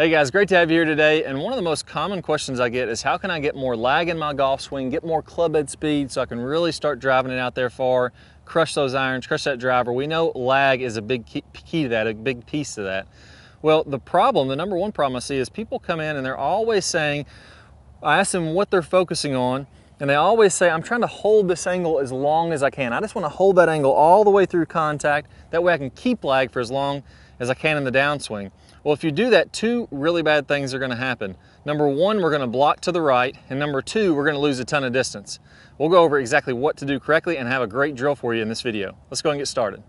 Hey guys, great to have you here today. And one of the most common questions I get is how can I get more lag in my golf swing, get more club head speed so I can really start driving it out there far, crush those irons, crush that driver. We know lag is a big key, to that, a big piece to that. Well, the problem, the number one problem I see is people come in and they're always saying, I ask them what they're focusing on, and they always say, I'm trying to hold this angle as long as I can. I just want to hold that angle all the way through contact. That way I can keep lag for as long as I can in the downswing. Well, if you do that, two really bad things are gonna happen. Number one, we're gonna block to the right, and number two, we're gonna lose a ton of distance. We'll go over exactly what to do correctly and have a great drill for you in this video. Let's go and get started.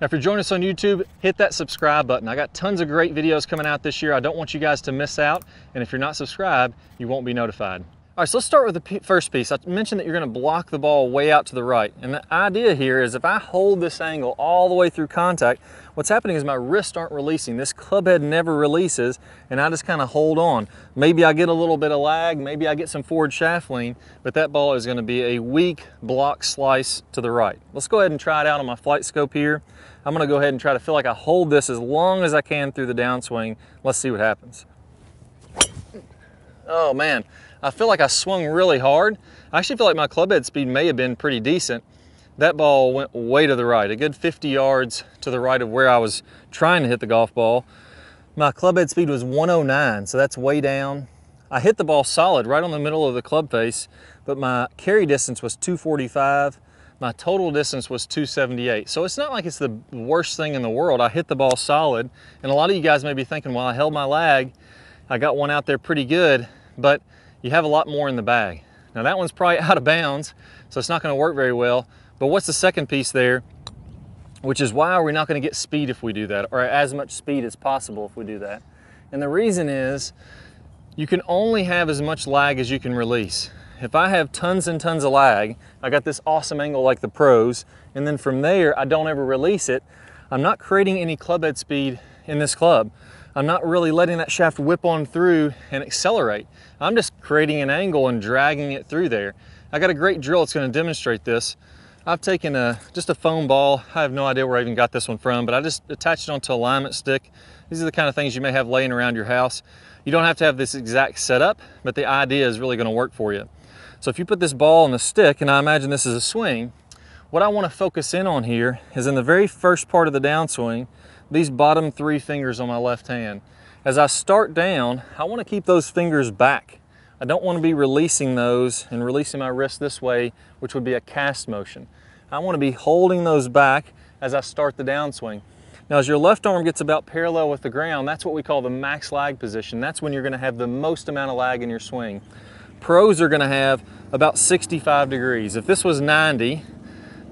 Now, if you're joining us on YouTube, hit that subscribe button. I got tons of great videos coming out this year. I don't want you guys to miss out. And if you're not subscribed, you won't be notified. All right, so let's start with the first piece. I mentioned that you're gonna block the ball way out to the right. And the idea here is if I hold this angle all the way through contact, what's happening is my wrists aren't releasing. This club head never releases, and I just kind of hold on. Maybe I get a little bit of lag, maybe I get some forward shaft lean, but that ball is gonna be a weak block slice to the right. Let's go ahead and try it out on my FlightScope here. I'm gonna go ahead and try to feel like I hold this as long as I can through the downswing. Let's see what happens. Oh man, I feel like I swung really hard. I actually feel like my club head speed may have been pretty decent. That ball went way to the right, a good 50 yards to the right of where I was trying to hit the golf ball. My club head speed was 109, so that's way down. I hit the ball solid right on the middle of the club face, but my carry distance was 245. My total distance was 278. So it's not like it's the worst thing in the world. I hit the ball solid. And a lot of you guys may be thinking, well, I held my lag. I got one out there pretty good, but you have a lot more in the bag. Now that one's probably out of bounds, so it's not gonna work very well. But what's the second piece there? Which is why are we not gonna get speed if we do that, or as much speed as possible if we do that? And the reason is, you can only have as much lag as you can release. If I have tons and tons of lag, I got this awesome angle like the pros, and then from there, I don't ever release it, I'm not creating any club head speed in this club. I'm not really letting that shaft whip on through and accelerate. I'm just creating an angle and dragging it through there. I got a great drill that's gonna demonstrate this. I've taken a just a foam ball. I have no idea where I even got this one from, but I just attached it onto a alignment stick. These are the kind of things you may have laying around your house. You don't have to have this exact setup, but the idea is really gonna work for you. So if you put this ball on the stick, and I imagine this is a swing, what I wanna focus in on here is in the very first part of the downswing, these bottom three fingers on my left hand. As I start down, I wanna keep those fingers back. I don't wanna be releasing those and releasing my wrist this way, which would be a cast motion. I wanna be holding those back as I start the downswing. Now, as your left arm gets about parallel with the ground, that's what we call the max lag position. That's when you're gonna have the most amount of lag in your swing. Pros are gonna have about 65 degrees. If this was 90,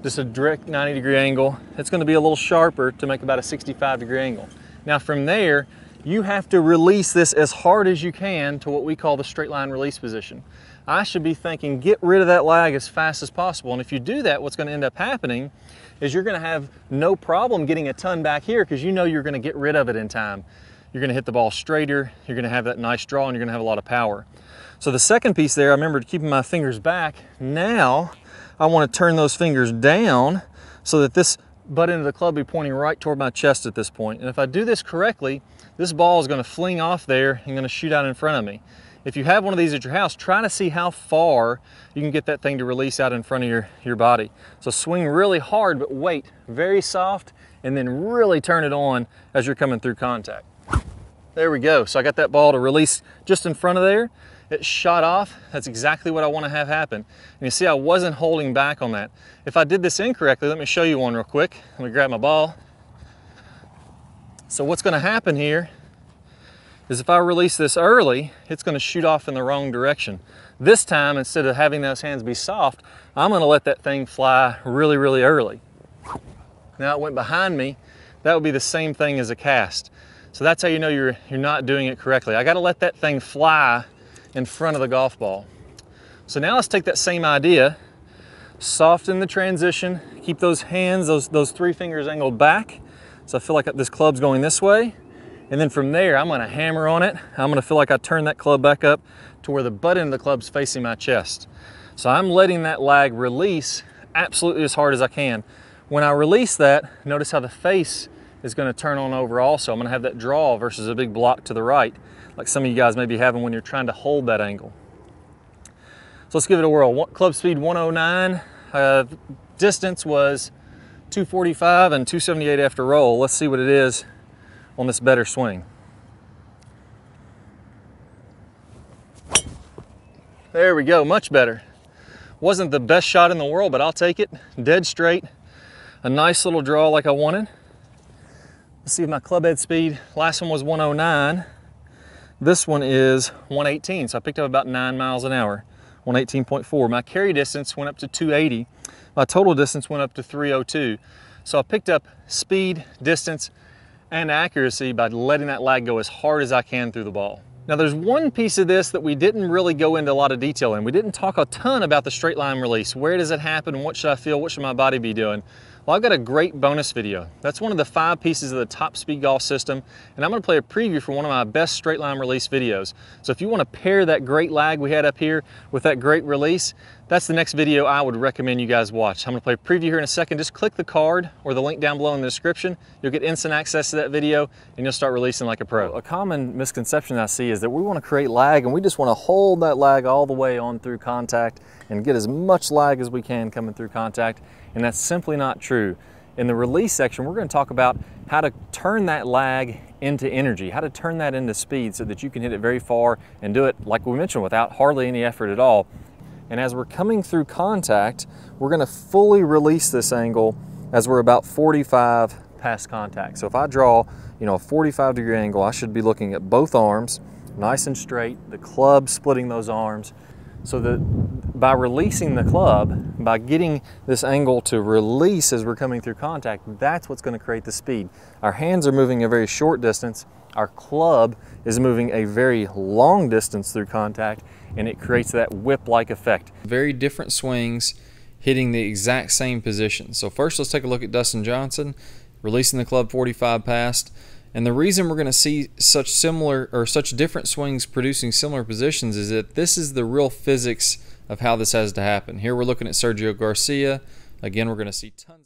just a direct 90 degree angle. It's gonna be a little sharper to make about a 65 degree angle. Now from there, you have to release this as hard as you can to what we call the straight line release position. I should be thinking, get rid of that lag as fast as possible. And if you do that, what's gonna end up happening is you're gonna have no problem getting a ton back here because you know you're gonna get rid of it in time. You're gonna hit the ball straighter, you're gonna have that nice draw, and you're gonna have a lot of power. So the second piece there, I remember keeping my fingers back. Now, I want to turn those fingers down so that this butt end of the club be pointing right toward my chest at this point. And if I do this correctly, this ball is going to fling off there and going to shoot out in front of me. If you have one of these at your house, try to see how far you can get that thing to release out in front of your, your body. So swing really hard, but wait, very soft, and then really turn it on as you're coming through contact. There we go. So I got that ball to release just in front of there it shot off. That's exactly what I want to have happen. And you see I wasn't holding back on that. If I did this incorrectly, let me show you one real quick. Let me grab my ball. So what's going to happen here is if I release this early, it's going to shoot off in the wrong direction. This time, instead of having those hands be soft, I'm going to let that thing fly really, really early. Now it went behind me. That would be the same thing as a cast. So that's how you know you're, you're not doing it correctly. I got to let that thing fly in front of the golf ball. So now let's take that same idea, soften the transition, keep those hands, those, those three fingers angled back. So I feel like this club's going this way. And then from there, I'm gonna hammer on it. I'm gonna feel like I turn that club back up to where the butt end of the club's facing my chest. So I'm letting that lag release absolutely as hard as I can. When I release that, notice how the face is going to turn on over also. I'm going to have that draw versus a big block to the right, like some of you guys may be having when you're trying to hold that angle. So let's give it a whirl. Club speed 109. Uh, distance was 245 and 278 after roll. Let's see what it is on this better swing. There we go, much better. Wasn't the best shot in the world, but I'll take it. Dead straight. A nice little draw like I wanted. Let's see if my club head speed, last one was 109. This one is 118, so I picked up about nine miles an hour. 118.4. My carry distance went up to 280. My total distance went up to 302. So I picked up speed, distance, and accuracy by letting that lag go as hard as I can through the ball. Now there's one piece of this that we didn't really go into a lot of detail in. We didn't talk a ton about the straight line release. Where does it happen? What should I feel? What should my body be doing? Well, I've got a great bonus video. That's one of the five pieces of the Top Speed Golf system, and I'm gonna play a preview for one of my best straight line release videos. So if you wanna pair that great lag we had up here with that great release, that's the next video I would recommend you guys watch. I'm gonna play a preview here in a second. Just click the card or the link down below in the description. You'll get instant access to that video and you'll start releasing like a pro. A common misconception I see is that we wanna create lag and we just wanna hold that lag all the way on through contact and get as much lag as we can coming through contact and that's simply not true. In the release section, we're going to talk about how to turn that lag into energy, how to turn that into speed so that you can hit it very far and do it, like we mentioned, without hardly any effort at all. And as we're coming through contact, we're going to fully release this angle as we're about 45 past contact. So if I draw, you know, a 45 degree angle, I should be looking at both arms, nice and straight, the club splitting those arms, so that by releasing the club, by getting this angle to release as we're coming through contact, that's what's going to create the speed. Our hands are moving a very short distance, our club is moving a very long distance through contact, and it creates that whip-like effect. Very different swings hitting the exact same position. So first let's take a look at Dustin Johnson, releasing the club 45 past. And the reason we're going to see such similar or such different swings producing similar positions is that this is the real physics of how this has to happen. Here we're looking at Sergio Garcia. Again, we're going to see tons